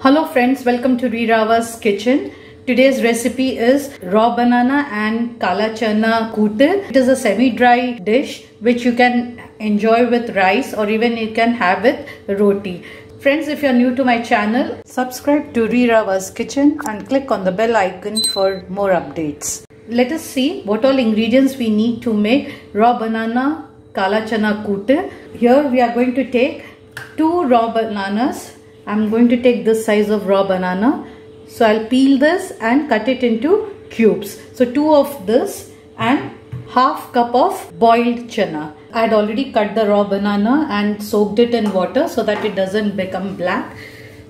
Hello friends, welcome to Rirava's kitchen. Today's recipe is raw banana and kala chana kootu. It is a semi-dry dish which you can enjoy with rice or even you can have with roti. Friends, if you are new to my channel, subscribe to Rirava's kitchen and click on the bell icon for more updates. Let us see what all ingredients we need to make raw banana kala chana kootu. Here we are going to take two raw bananas I'm going to take this size of raw banana. So I'll peel this and cut it into cubes. So two of this and half cup of boiled chana. I had already cut the raw banana and soaked it in water so that it doesn't become black.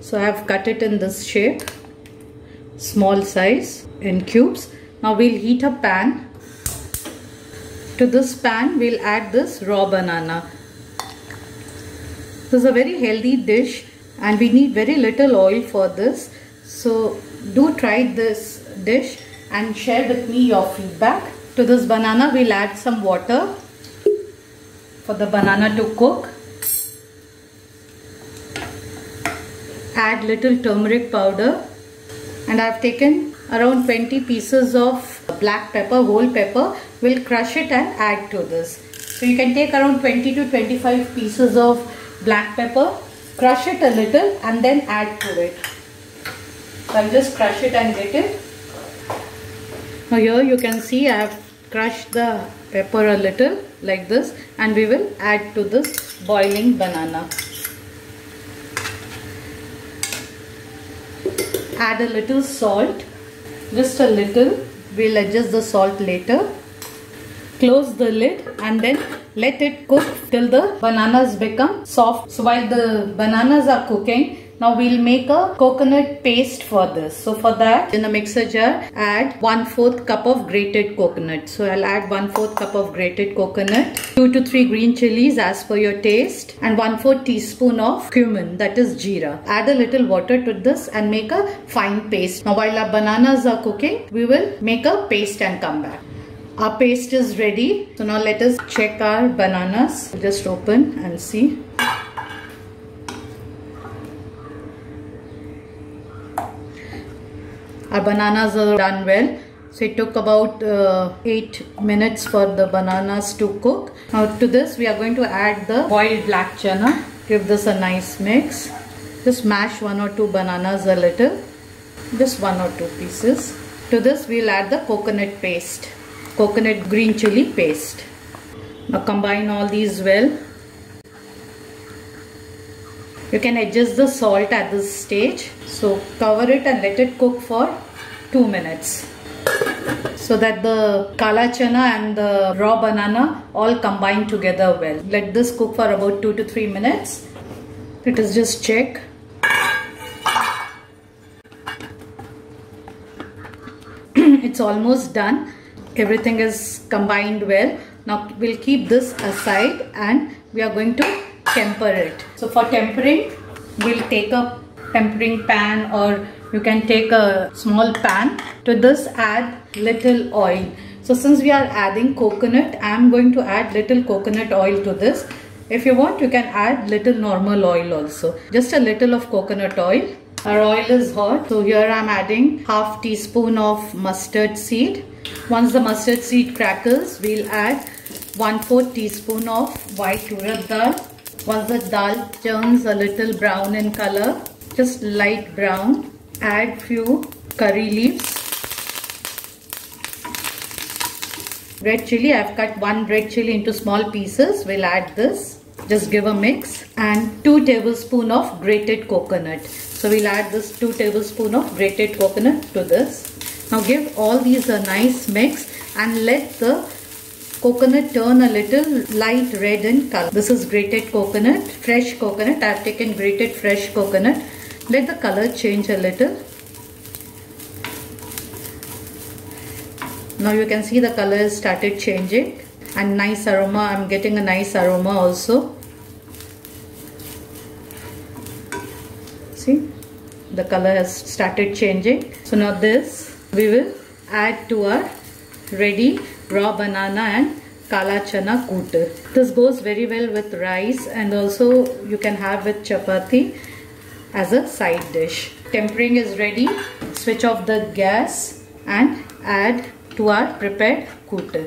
So I have cut it in this shape, small size in cubes. Now we'll heat a pan. To this pan we'll add this raw banana. This is a very healthy dish and we need very little oil for this. So do try this dish and share with me your feedback. To this banana we'll add some water for the banana to cook. Add little turmeric powder. And I've taken around 20 pieces of black pepper whole pepper. We'll crush it and add to this. So you can take around 20 to 25 pieces of black pepper crush it a little and then add to it. So I'll just crush it and get it. Now here you can see I have crushed the pepper a little like this and we will add to this boiling banana. Add a little salt, just a little. We'll adjust the salt later close the lid and then let it cook till the bananas become soft. So while the bananas are cooking, now we'll make a coconut paste for this. So for that, in a mixer jar, add 1 4th cup of grated coconut. So I'll add 1 4th cup of grated coconut, 2 to 3 green chilies as per your taste and 1 4 teaspoon of cumin that is jeera. Add a little water to this and make a fine paste. Now while our bananas are cooking, we will make a paste and come back. Our paste is ready. So now let us check our bananas. Just open and see. Our bananas are done well. So it took about uh, 8 minutes for the bananas to cook. Now to this we are going to add the boiled black chana. Give this a nice mix. Just mash one or two bananas a little. Just one or two pieces. To this we'll add the coconut paste coconut green chili paste. Now combine all these well. You can adjust the salt at this stage. So cover it and let it cook for 2 minutes. So that the kala chana and the raw banana all combine together well. Let this cook for about 2 to 3 minutes. Let us just check. it's almost done everything is combined well. Now we'll keep this aside and we are going to temper it. So for tempering we'll take a tempering pan or you can take a small pan. To this add little oil. So since we are adding coconut i am going to add little coconut oil to this. If you want you can add little normal oil also. Just a little of coconut oil our oil is hot so here i'm adding half teaspoon of mustard seed once the mustard seed crackles, we'll add 1 4 teaspoon of white urad dal. Once the dal turns a little brown in color, just light brown, add few curry leaves. Red chili, I've cut one red chili into small pieces. We'll add this. Just give a mix. And 2 tablespoon of grated coconut. So we'll add this 2 tablespoon of grated coconut to this. Now give all these a nice mix and let the coconut turn a little light red in color. This is grated coconut, fresh coconut. I have taken grated fresh coconut. Let the color change a little. Now you can see the color started changing and nice aroma. I'm getting a nice aroma also. See the color has started changing. So now this we will add to our ready raw banana and kala chana kootu. This goes very well with rice and also you can have with chapati as a side dish. Tempering is ready. Switch off the gas and add to our prepared kootu.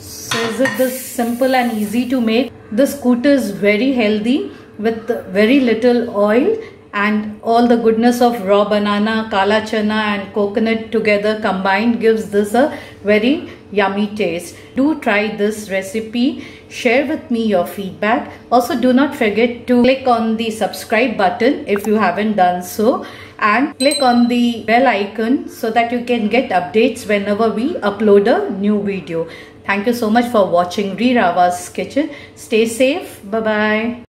So is it this simple and easy to make? This kootu is very healthy with very little oil and all the goodness of raw banana, kala chana and coconut together combined gives this a very yummy taste. Do try this recipe. Share with me your feedback. Also do not forget to click on the subscribe button if you haven't done so and click on the bell icon so that you can get updates whenever we upload a new video. Thank you so much for watching Rirava's Kitchen. Stay safe. Bye-bye.